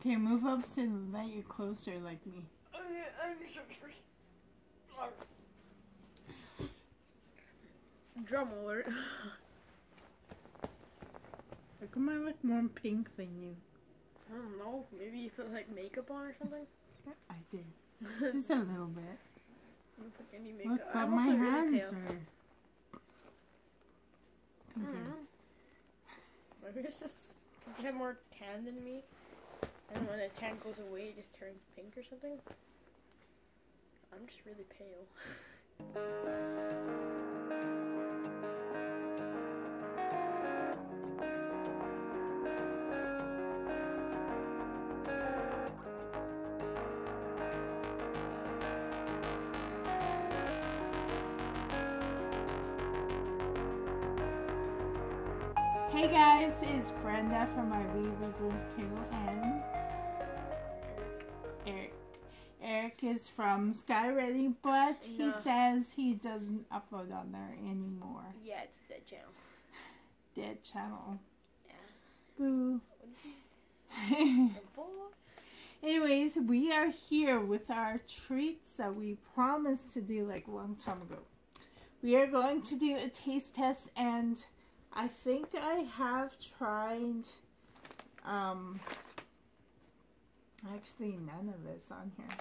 Okay, move up so that you're closer like me. Drum alert. How come I look more pink than you? I don't know. Maybe you put like makeup on or something. I did. Just a little bit. I don't put any Look, makeup. but my also really hands pale. are I pinker. don't know. Maybe it's just you have more tan than me. And when the tan goes away, it just turns pink or something. I'm just really pale. Hey guys, it's Brenda from my Wee Reborn's Cradle and Eric is from Sky Ready, but he No. says he doesn't upload on there anymore. Yeah, it's a dead channel. Dead channel. Yeah. Boo. Anyways, we are here with our treats that we promised to do like a long time ago. We are going to do a taste test and I think I have tried um actually none of this on here.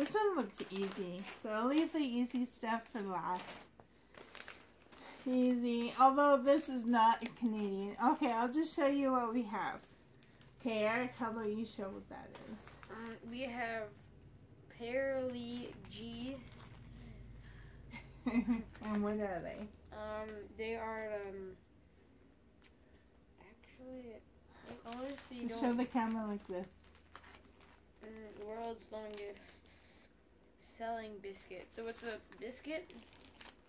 This one looks easy, so I'll leave the easy stuff for last. Easy, although this is not a Canadian. Okay, I'll just show you what we have. Okay, Eric, how about you show what that is? Um, we have Pearly G. and what are they? Um, they are um. Actually, I honestly Show the camera like this. Mm, world's longest selling biscuit. So it's a biscuit.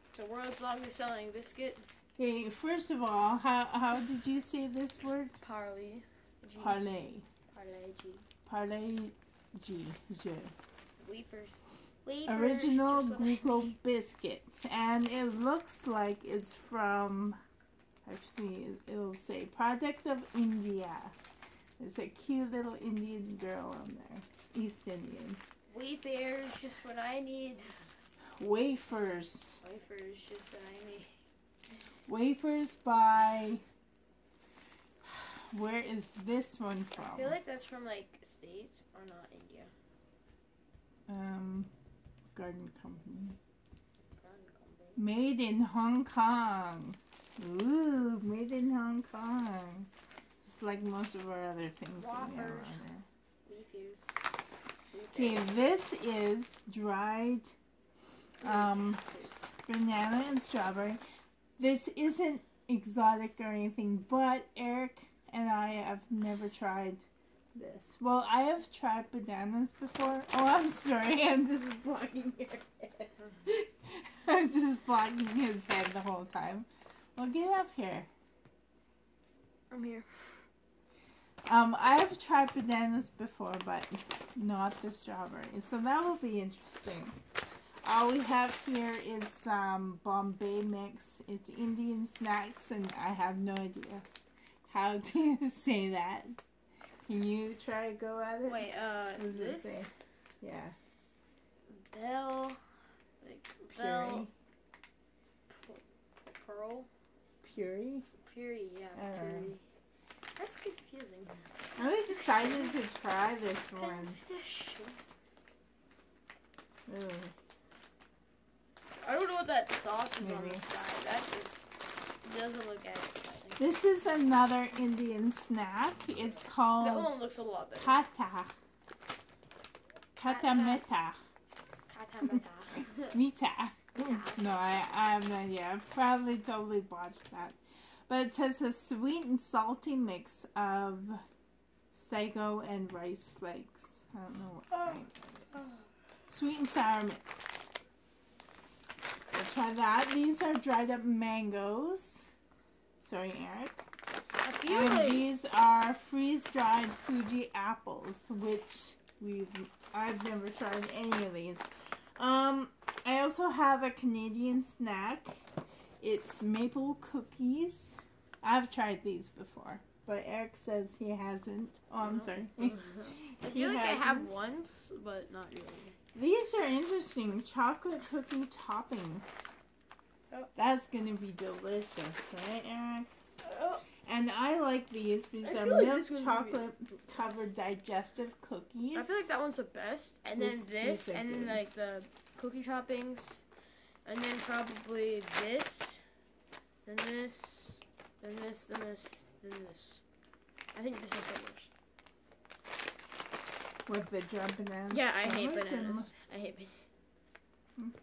It's the world's longest selling biscuit. Okay, first of all, how how did you say this word? Parley. G. Parlay. Parlay G. Parlay G. Je. Wafers. Wafers. Original just what I Glico need. biscuits, and it looks like it's from. Actually, it'll say product of India. There's a cute little Indian girl on there, East Indian. Wafers, just what I need. Wafers. Wafers, just what I need. Wafers by. Where is this one from? I feel like that's from like States or not India. Um, Garden Company. Garden company. Made in Hong Kong. Ooh, made in Hong Kong. Just like most of our other things that we have Wafers. Wafers. Okay, this is dried um, banana and strawberry. This isn't exotic or anything, but Eric and I have never tried this. Well, I have tried bananas before. Oh, I'm sorry. I'm just blocking your head. I'm just blocking his head the whole time. Well, get up here. I'm here. Um, I've tried bananas before, but not the strawberry. So that will be interesting. All we have here is um, Bombay mix. It's Indian snacks, and I have no idea how to say that. Can you try to go at it? Wait, uh, What this it say? Yeah. Bell, like. Bell, Pearl, Puree. Puree, yeah. Puree. That's confusing. I'm excited to try this one. Ooh. I don't know what that sauce is on the side. That just doesn't look appetizing. This is another Indian snack. It's called That one looks a lot better. kata. Kata meta. Katamata. Mita. No, I, I have no idea. I've probably totally botched that. But it says a sweet and salty mix of sago and rice flakes. I don't know what kind that is. Sweet and sour mix. We'll try that. These are dried up mangoes. Sorry, Eric. And these are freeze dried Fuji apples, which we've I've never tried any of these. Um, I also have a Canadian snack. It's maple cookies. I've tried these before, but Eric says he hasn't. Oh, I'm No. sorry. I feel like I have once, but not really. These are interesting chocolate cookie toppings. Oh. That's gonna be delicious, right, Eric? Oh, And I like these. These I are like milk this one's gonna be- chocolate covered digestive cookies. I feel like that one's the best, and This- then this, and then good. like the cookie toppings, and then probably this, then this, then this, then this, then this. I think this is the worst. with the dry bananas. Yeah, I hate bananas. I hate bananas.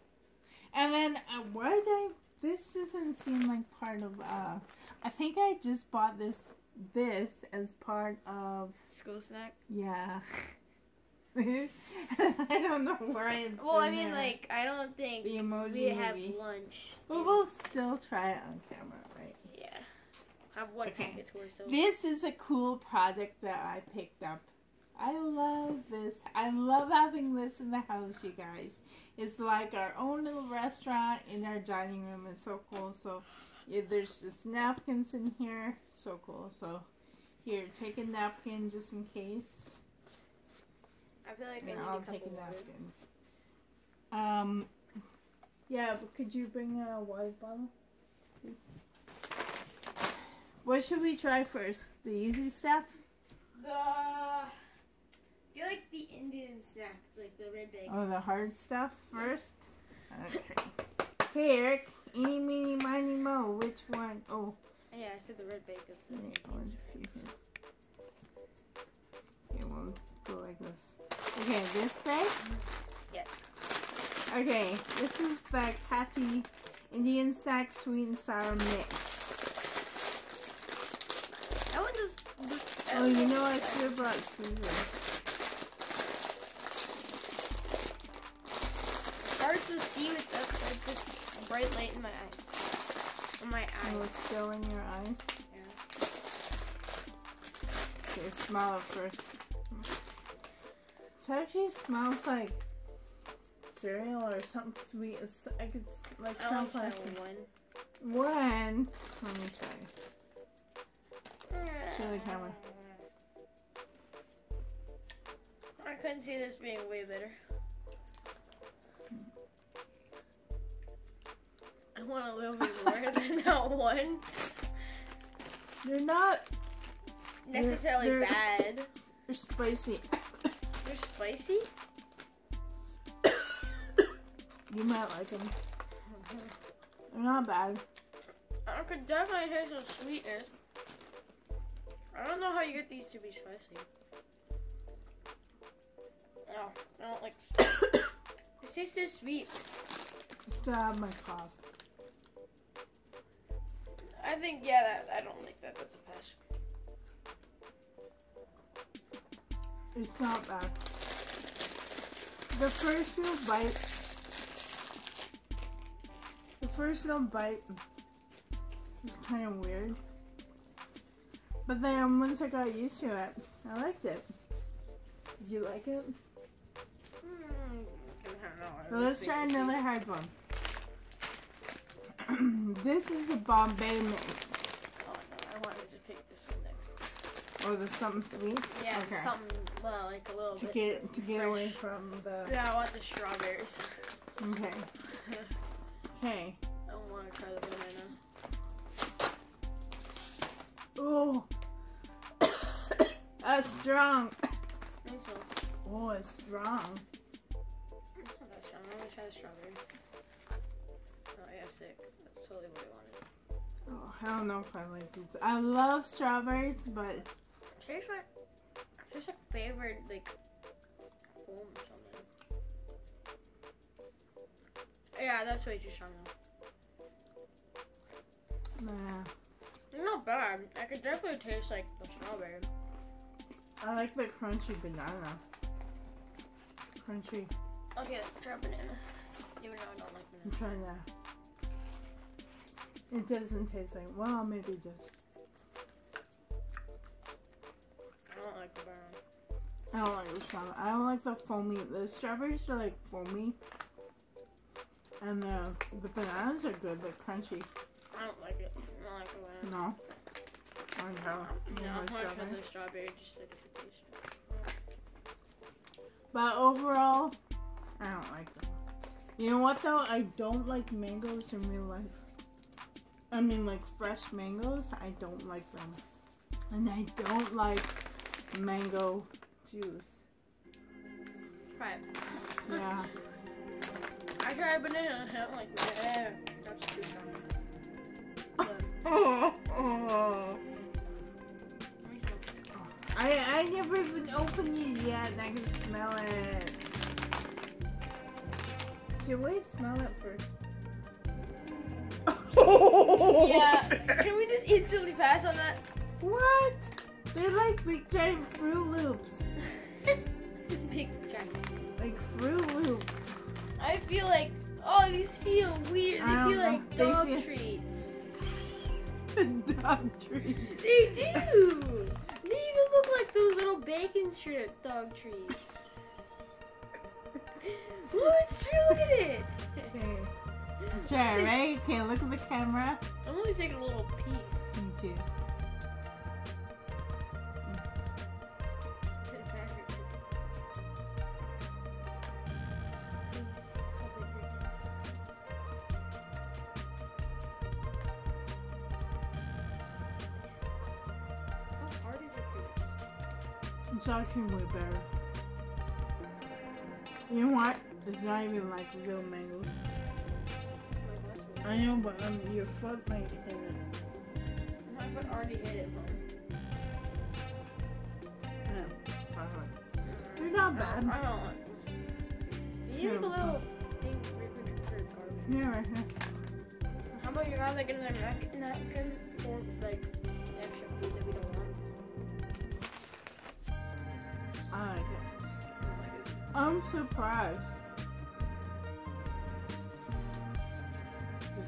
And then uh, why did I? This doesn't seem like part of. uh I think I just bought this this as part of. School snacks. Yeah. I don't know why it's. Well, I mean, there. like, I don't think the emoji we have lunch. But we'll still try it on camera. Have one Okay. still. This is a cool product that I picked up. I love this. I love having this in the house, you guys. It's like our own little restaurant in our dining room. It's so cool. So yeah, there's just napkins in here. So cool. So here, take a napkin just in case. I feel like I Yeah, need I'll a take a water. napkin. Um, yeah, but could you bring a water bottle, please? What should we try first? The easy stuff? The I feel like the Indian snack, like the red bag. Oh, the hard stuff first? Okay. Okay, Eric. Eeny, meeny, miny, mo. Which one? Oh, yeah, I said the red bag is the there you go. Indian Let's snack. see here. Okay, we'll go like this. Okay, this bag? Yes. Okay, this is the Kati Indian Snack Sweet and Sour Mix. That one just. Oh, you know I should have brought scissors. Starts to see with the, like this bright light in my eyes. In my eyes. Oh, eyes. it's still in your eyes. Yeah. Okay, smell it first. It actually smells like cereal or something sweet. It's like it's like I only tried sunflower. one. One. Let me try. Show the camera. Couldn't see this being way better. I want a little bit more than that one. They're not. They're- Necessarily they're- bad. They're spicy. They're spicy. You might like them. They're not bad. I could definitely taste the sweetness. I don't know how you get these to be spicy. No, I don't like. This tastes so sweet. I still have uh, my cough. I think yeah, that I don't like that. That's a pass. It's not bad. The first little bite. The first little bite was kind of weird. But then once I got used to it, I liked it. Did you like it? So let's try another hard one. this is the Bombay mix. Oh no, I wanted to pick this one next. Oh, there's something sweet? Yeah, Okay. something well, like a little To bit. get to get away from the. Yeah, I want the strawberries. Okay. Okay. I don't want to try the banana. Oh. That's strong. Oh, it's strong. Gonna try the strawberry. Oh, I sick. That's totally what I wanted. Oh, I don't know if I like these. I love strawberries, but Tastes like tastes like flavored like foam or something. Yeah, that's way too strong though. nah. They're not bad. I could definitely taste like the strawberry. I like the crunchy banana. Crunchy. Okay, try banana. Even though I don't like I'm banana. trying to. It doesn't taste like. Well, maybe it does. I don't like the banana. I don't like the strawberry. I don't like the foamy. The strawberries are like foamy, and the the bananas are good, but crunchy. I don't like it. I don't like the banana. No. On how? No, on I'm strawberry. the strawberry just get the taste. But overall, I don't like them. You know what though? I don't like mangoes in real life. I mean, like fresh mangoes, I don't like them. And I don't like mango juice. Try it. Yeah. I tried banana. I don't like banana. That's too strong. Oh, oh. let me smell. I, I never even opened it yet and I can smell it. Should we smell it first? Yeah. Can we just instantly pass on that? What? They're like big giant Froot Loops. Big giant. Like Froot Loops. I feel like oh these feel weird. They feel know. like dog feel- treats. Dog treats. They do. They even look like those little bacon strip dog treats. Look, it's true. Look at it. Okay. Let's try it, right? Okay, look at the camera. I'm only taking a little piece. Me too. How hard is it to It's actually way better. It's not even like real mangoes. I know, but um, your foot might hit it. My foot already hit it. Yeah, probably. They're not I bad. don't. You need like little for for garbage. Yeah, right here. How about you guys like in the neck napkin for like extra food that we don't want? I. I don't like it. I'm surprised.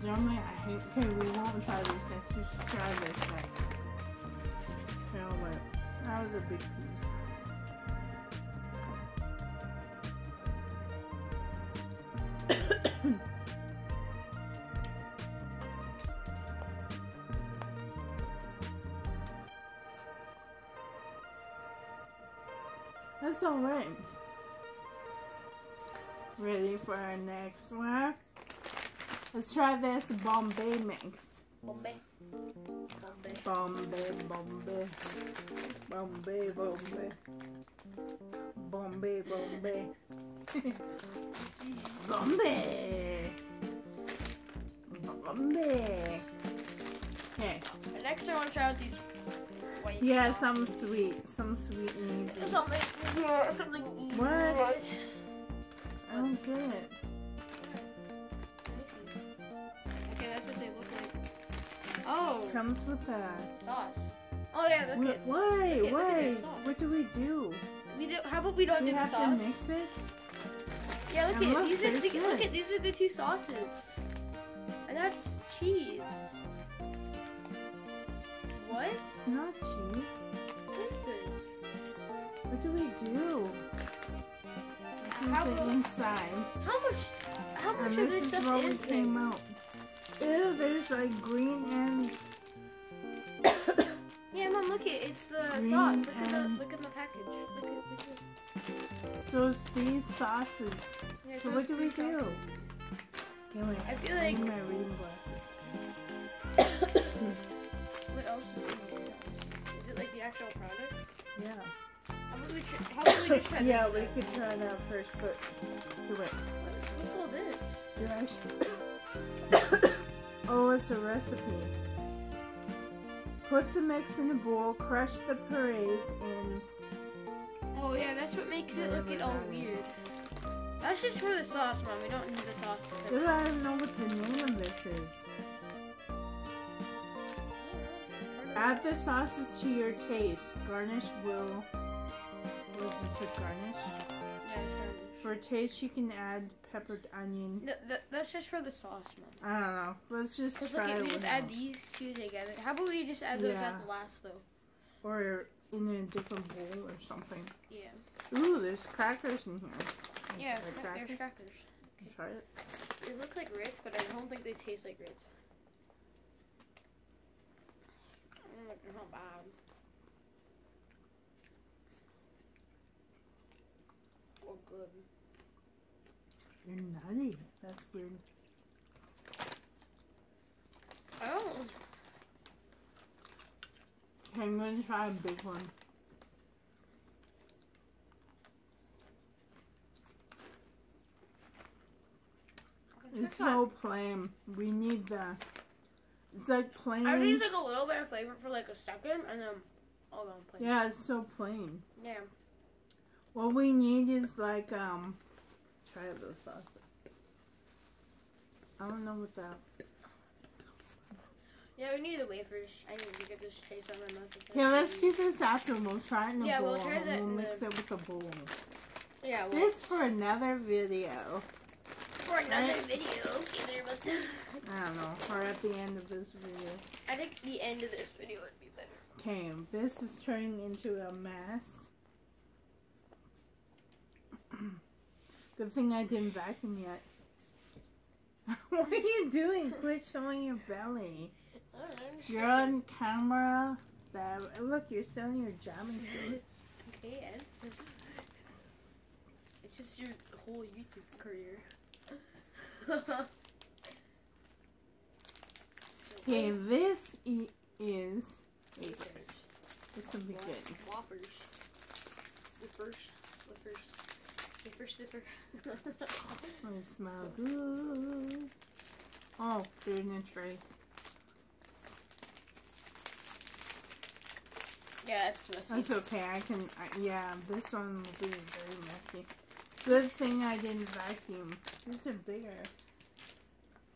Normally I hate. Okay, we won't try this next. We should try this next. No, wait. That was a big piece. Let's try this Bombay mix. Bombay. Bombay. Bombay, Bombay. Bombay, Bombay. Bombay, Bombay. Bombay. Bombay. Okay. Next I want to try out these white. Yeah, some sweet. Some sweet and easy. Something. Something. easy. What? I don't get it. Comes with a. sauce. Oh yeah, look Wait, at wait, look at- look at wait. What do we do? We do, how about we don't we do the have to mix it? Yeah, look And at look, these are the, look at these are the two sauces, and that's cheese. What? It's not cheese. What is this? What do we do? This is How the about- inside. How much? How much And of this this is stuff what we is came out. Ew, there's like green and look at it's the sauce. Look at the look at the package. Look at look at so it's these sauces. yeah, So what do we do? sauces. Okay, wait. I feel like my reading glasses. what else is in here? Is it like the actual product? Yeah. How about we, tr- how about we just try yeah, we then? could try that first, but wait. What's all this? Do oh, it's a recipe. Put the mix in a bowl, crush the purees in. Oh yeah, that's what makes it look it all Whatever that is. weird. That's just for the sauce, mom. We don't need the sauce. Ugh. I don't know what the name of this is. Add the sauces to your taste. Garnish will. Was this a garnish? Yeah, it's garnish. For taste, you can add peppered onion. Th- th- that's just for the sauce, mom. I don't know. Let's just try look, it we just add them. these two together. How about we just add those Yeah. at the last though? Or in a different bowl or something. Yeah. Ooh, there's crackers in here. Yeah, Like cra- there's crackers? crackers. Try it. They look like Ritz, but I don't think they taste like Ritz. Mm, like it's not bad. Or good. You're nutty. That's weird. Oh. Okay, I'm gonna try a big one. It's so plain. We need the. It's like plain. I just like a little bit of flavor for like a second, and then all gone plain. Yeah, it's so plain. Yeah. What we need is like um. Try those sauces. I don't know what that. Yeah, we need the wafers. I need to get this taste on my mouth. It's Yeah, let's really- do this after. We'll try it in a Yeah, bowl. we'll try and that we'll mix the- it with a bowl. Yeah, well, This for another video. for another video. Either but I don't know. Or at the end of this video. I think the end of this video would be better. Okay, this is turning into a mess. Good thing I didn't vacuum yet. what are you doing? Quit showing your belly. I don't know, I'm just You're on camera. That look, you're still in your jamming shorts. Okay, Ed. It's just your whole YouTube career. Okay, this i- is. Wait, this will be good. Whoppers. Whippers. Whippers. Sniffer, sniffer. They smell good. Oh, they're in a tray. yeah, it's messy. That's okay. I can. I, yeah, this one will be very messy. Good thing I didn't vacuum. These are bigger.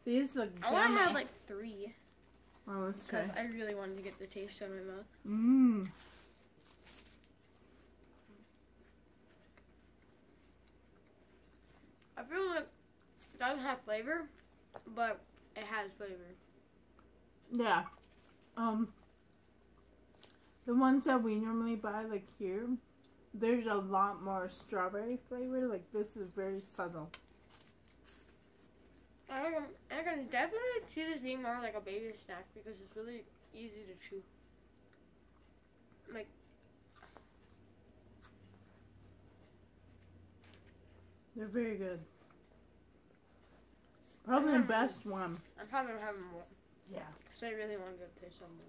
These look I want to have like three Oh, let's try. because I really wanted to get the taste on my mouth. Mmm. I feel like it doesn't have flavor, but it has flavor. Yeah. Um. The ones that we normally buy, like here, there's a lot more strawberry flavor. Like this is very subtle. I can, I can definitely see this being more like a baby snack because it's really easy to chew. Like, They're very good. Probably the best one. I'm probably gonna have more Yeah. because I really want to get taste some more.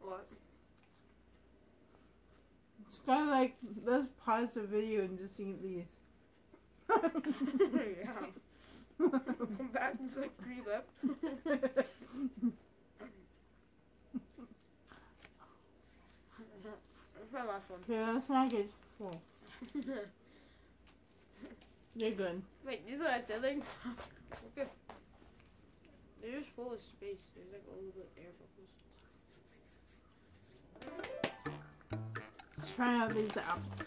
What? It's kind of like let's pause the video and just eat these. yeah. Come back. There's like three left. That's my last one. Okay, let's not good. full. They're good. Wait, these are I said like okay. They're just full of space. There's like a little bit of air bubbles. Let's try out these apples.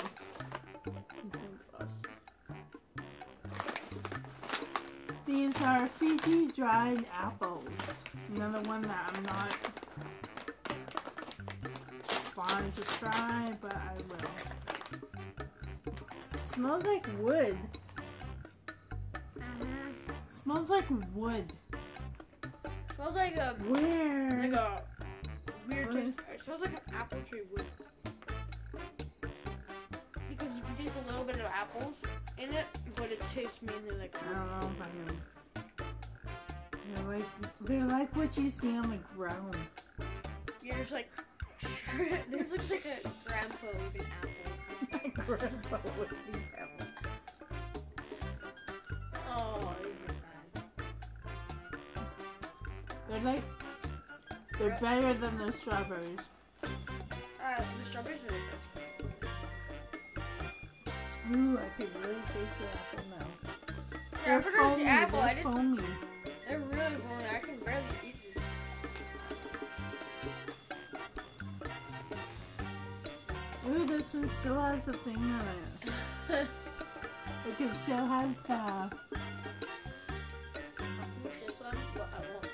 These are Fiji dried apples. Another one that I'm not fond to try, but I will. smells like wood. Mm-hmm. smells like wood. Smells like a Where? like a weird What? taste. It smells like an apple tree wood. Because you can taste a little bit of apples in it, but it tastes mainly like I don't know if I like they're like what you see on the ground. You're like there's looks like a grandpa eating apple. Grandpa would eat apples. Oh, these are bad. They're like they're better than the strawberries. Ooh, I could really taste the apple now. Yeah, I forgot the apple. They're I just foamy. they're really foamy. I can barely eat these. Ooh, this one still has the thing on it. Like it still has the. I'll push this one, but I won't.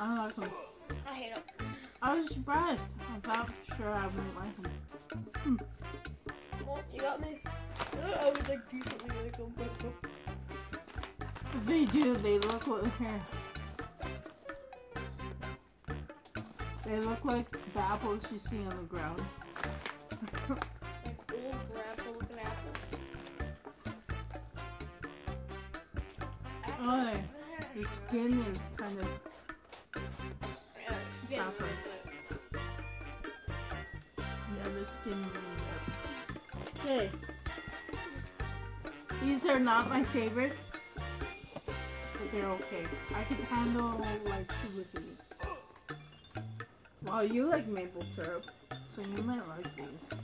I like them. I hate them. I was surprised. I thought for sure I wouldn't like them. Well, you got me. I was like decently like them, but. They do. They look like here. They look like the apples you see on the ground. Not my favorite, but they're okay. I can handle like two of these. Well, you like maple syrup, so you might like these.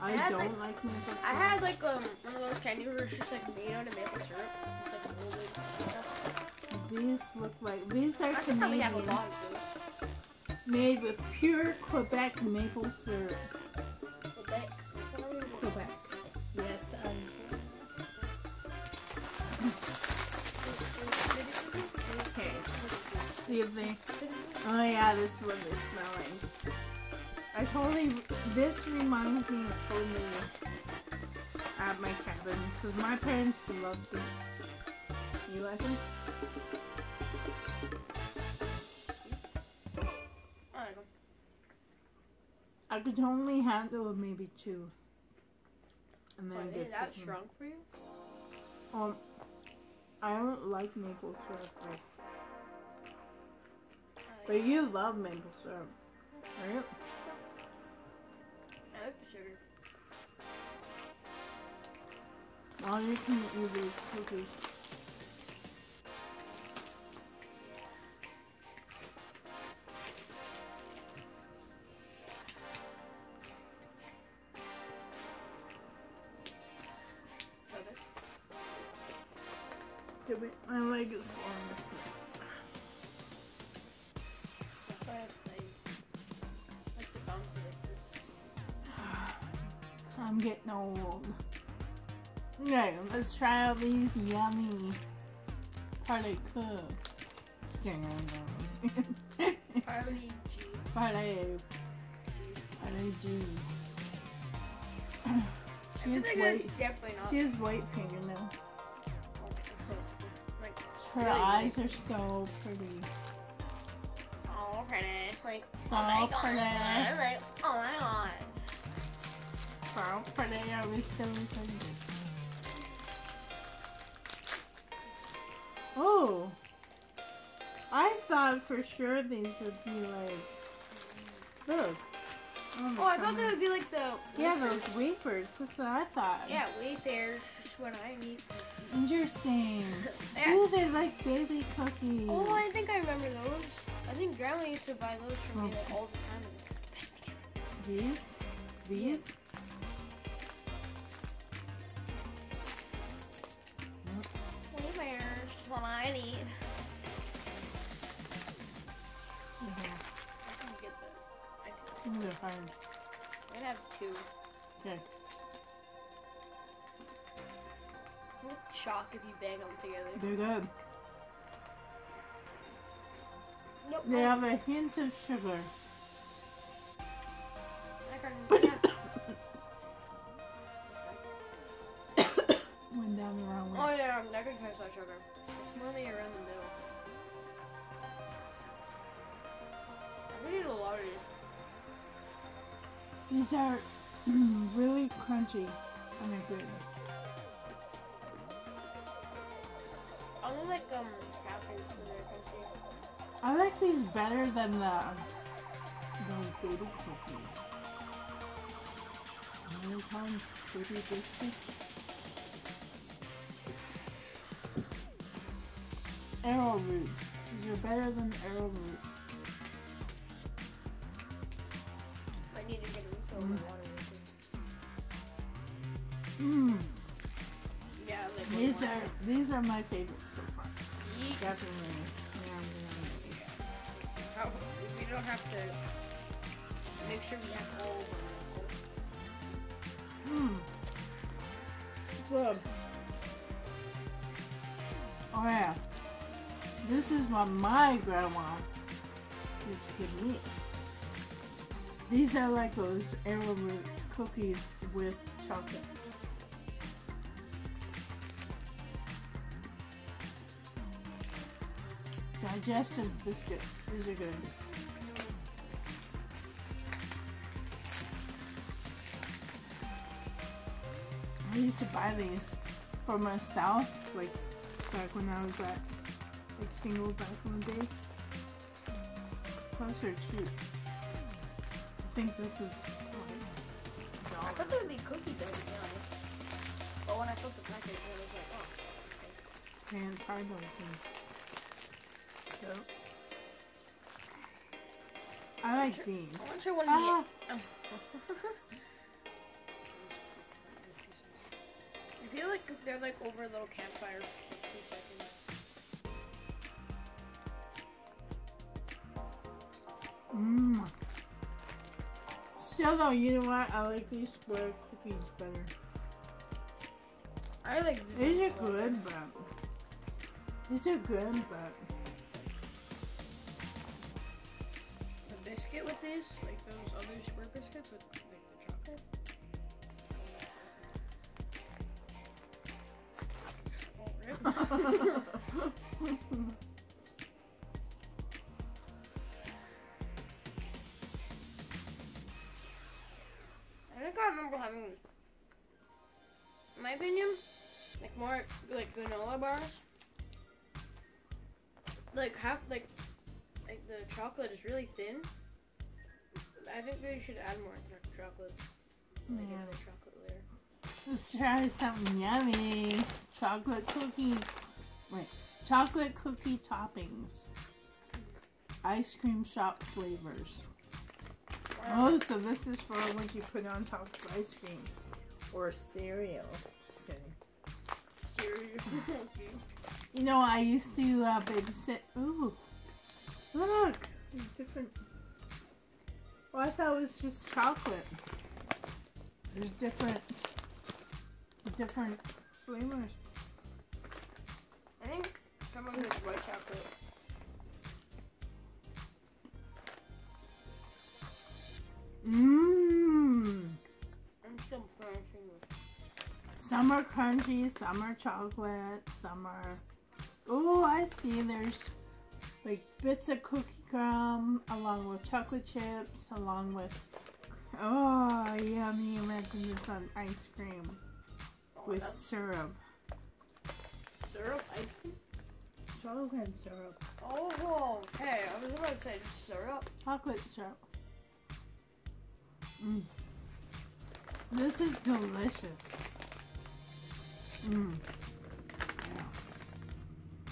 I, I don't like- like maple syrup. I had like um one of those candy where it's just like made out of maple syrup. It's like molded stuff. These look like these are I could probably have a Canadian, lot of those. made with pure Quebec maple syrup. They. Oh yeah, this one is smelling. I totally. This reminds me of totally at my cabin because my parents love these. You like them? I like 'em. I could only handle maybe two. And then Why, I Is guess that strong for you? Um, I don't like maple syrup, like, but you love maple syrup, right? I like the sugar. Well, you can eat these cookies. Old. Okay, let's try out these yummy parlay cook. Scaring those. Parley G. parlay, G. parlay G. I She has like white. it's definitely not. She has white fingernails. like, Her eyes are so pretty. Oh, pretty. Like, So oh my pretty. Like, So pretty. Are we still? Oh. I thought for sure these would be like. Look. Oh, Oh, I thought they would be like the. Yeah, those wafers. That's what I thought. Yeah, wafers. Just what I need. Interesting. Yeah. Ooh, they like baby cookies. Oh, I think I remember those. I think Grandma used to buy those for me Oh. like all the time. These? These? I need. Yeah. I can get that. I can. These are hard. I can have two. Okay. Shock if you bang them together. They're good. Nope. They have a hint of sugar. These. Are really crunchy and they're good. I only like um their crunchy. I like these better than the those baby cookies. What do they call? Baby biscuits? Arrowroot. These are better than arrowroot. Are these are my favorites so far. Yeet. Definitely. Yeah, Oh, we don't have to make sure we have all of them. Mmm. Good. Oh yeah. This is what my grandma Just give me. These are like those arrowroot cookies with Digestive biscuit. These are good. I used to buy these for myself, like back when I was at like single back in the day. Plus they're cheap. I think this is I thought they would be cookie dough, to be honest. But when I felt the package, I was like, oh. It's hard those things. I these. Want to try one Ah. of the. I feel like they're like over a little campfire for two seconds. Mmm. Still though, you know what? I like these square cookies better. I like these. These are good, but these are good, but biscuit with these, like those other square biscuits with like the chocolate. Oh, Like Yeah. in chocolate layer. let's try something yummy. Chocolate cookie. Wait, chocolate cookie toppings. Ice cream shop flavors. Oh, so this is for what you put on top of ice cream or cereal. Just kidding. Cereal. You know, I used to uh, babysit. Ooh, look, different. Well, I thought it was just chocolate. There's different, different flavors. I think some of it is white chocolate. Mmm. I'm still. Some are crunchy, some are chocolate, some are. Oh, I see. There's like bits of cookie crumb along with chocolate chips, along with. Oh, yummy! Imagine this on ice cream Oh, with syrup. syrup ice cream. Chocolate syrup. Oh, okay. I was about to say syrup. Chocolate syrup. Mm. This is delicious. Mm. Yeah.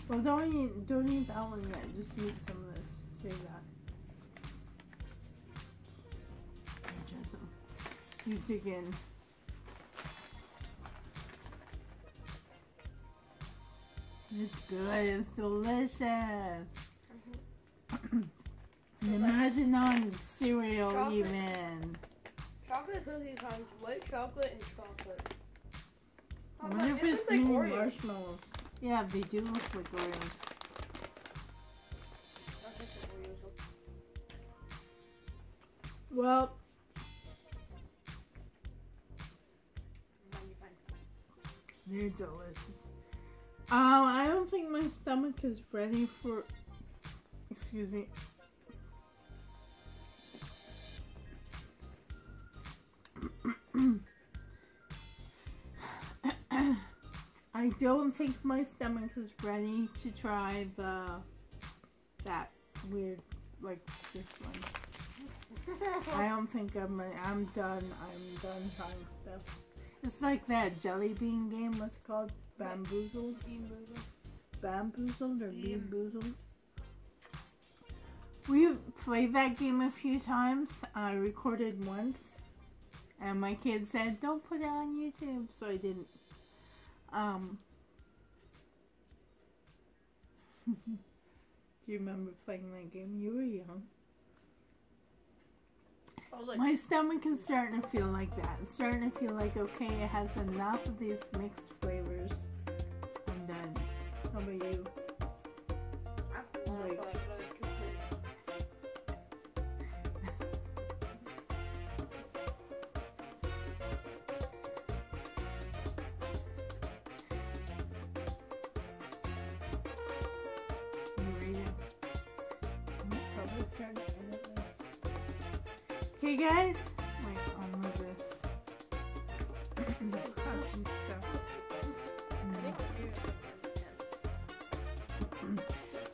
Well, don't eat, don't eat that one yet. Just eat some of this. Save that. You dig in. It's good. It's delicious. Mm-hmm. And Imagine on cereal Chocolate. even. Chocolate cookie comes white chocolate and chocolate. I wonder if it's like marshmallows. Yeah, they do look like Oreos. Not this is Oreos. Well, they're delicious. Um, I don't think my stomach is ready for. Excuse me. I don't think my stomach is ready to try the that weird like this one. I don't think I'm. I'm done. I'm done trying stuff. It's like that jelly bean game. What's it called? Bamboozled? Bamboozled or Yeah. Beanboozled? We've played that game a few times. I recorded once. And my kid said, don't put it on YouTube. So I didn't. Um. Do you remember playing that game? You were young. Like, My stomach is starting to feel like that. It's starting to feel like okay, it has enough of these mixed flavors. I'm done. How about you? Okay, guys. Wait, I'll move this. Cups and stuff.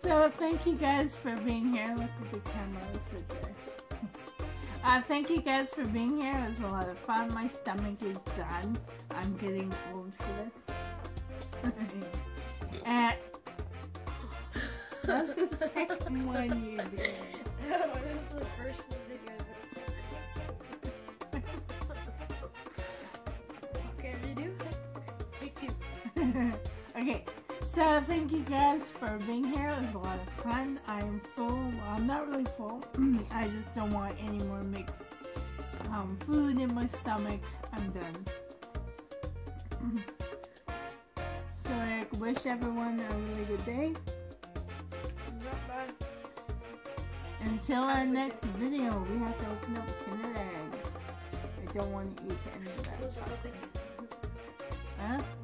So thank you guys for being here. Look at the camera right there. Uh, thank you guys for being here. It was a lot of fun. My stomach is done. I'm getting old for this. uh, that's the second one you did. No, this is the first video okay, so thank you guys for being here. It was a lot of fun. I'm full. Well, I'm not really full. I just don't want any more mixed um, food in my stomach. I'm done. so I wish everyone a really good day. Until our next video, we have to open up Kinder eggs. I don't want to eat any of that Close the whole chocolate. Huh?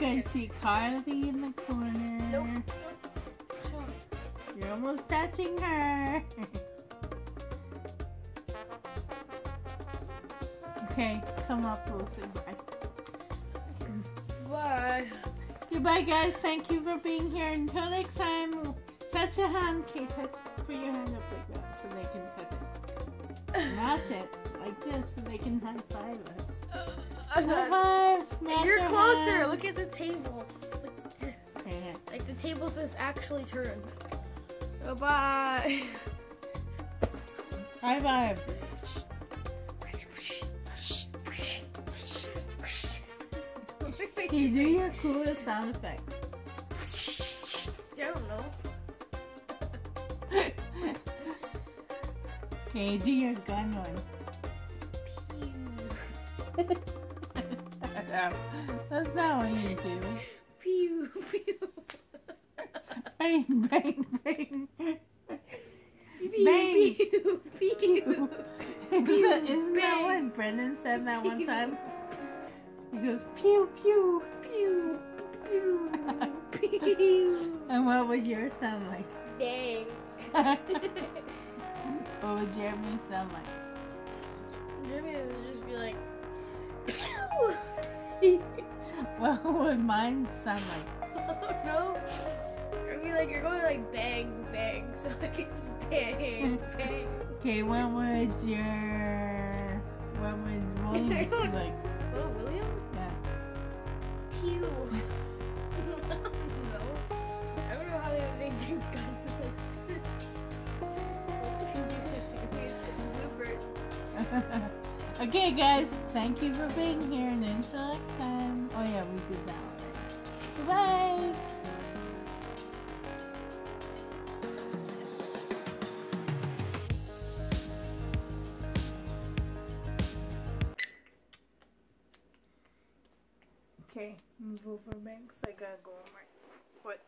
I see Carly in the corner. Nope. nope. You're almost touching her. okay, come up closer. Bye. Bye. Goodbye, guys. Thank you for being here. Until next time, touch a hand. Okay, touch. Put your hand up like that so they can touch it. Match it like this so they can high five us. Five. You're closer. hands. Look at the table. Like, like the table says actually turn. Bye. Bye. High five. Can you do your coolest sound effect? I don't know. Okay, do your gun one. That's not what you do. Pew pew. Bang, bang, bang. Pew Bang. pew pew. Isn't, isn't that bang. what Brendan said that one Pew. time? He goes, pew, pew. Pew pew pew. And what would yours sound like? Dang. what would Jeremy sound like? Jimmy would just be like, pew. what would mine sound like? Oh no. I mean, like you're going like bang bang, so like it's bang bang. Okay, what would your what would Williams be like? Oh, William? Yeah. Pew. no. I don't know how they would make their guns. it's just bloopers. Okay, guys, thank you for being here, and until next time. Oh yeah, we did that already. Goodbye. Okay, move over, Banks. I gotta go on my foot.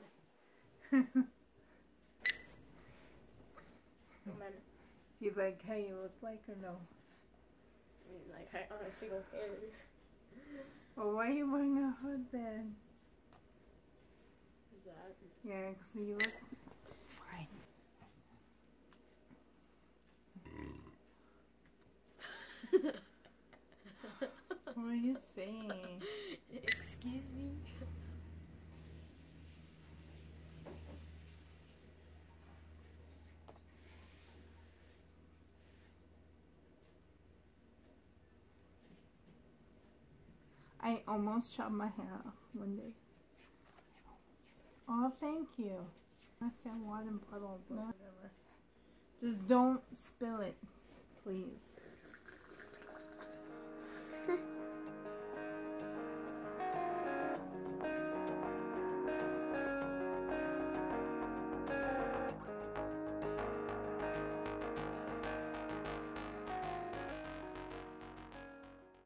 Do you like how you look like or no? I mean, like, I honestly don't care. Well, why are you wearing a hood then? Is that? Yeah, 'cause you look fine. What are you saying? Excuse me? I almost chopped my hair off one day. Oh, thank you. I said water but no. whatever. Just don't spill it, please.